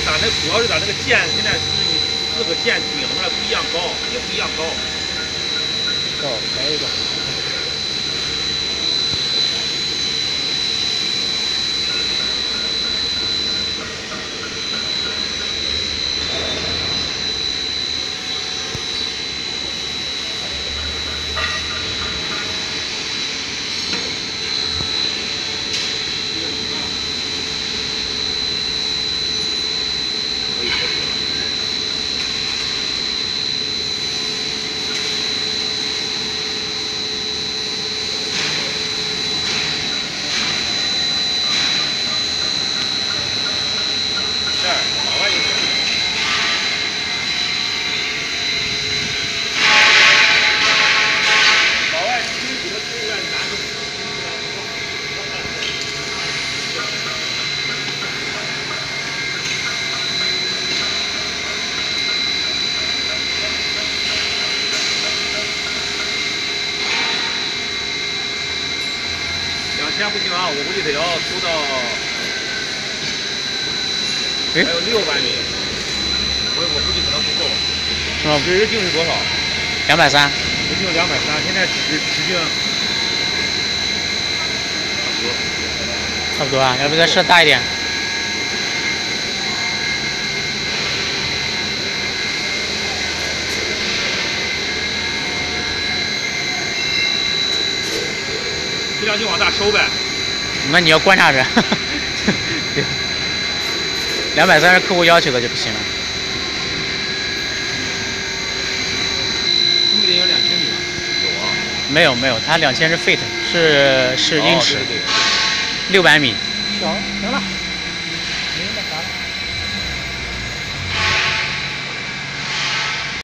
咱那主要是咱那个剑，现在是四个剑顶着不一样高，也不一样高。哦，来一个。这儿往外一走。往外推几个推让你拿住。两千不行啊，我估计得要收到。还有六百米，我我估计可能不够。是吗？这人定是多少？两百三。直径两百三，现在直直径差不多啊，要不再设大一点？尽量就往大收呗。那你要观察着。两百三是客户要求的就不行了。东北得有两千米吧？有啊。没有没有，它两千是 feet，是是英尺，六百米。行，行了。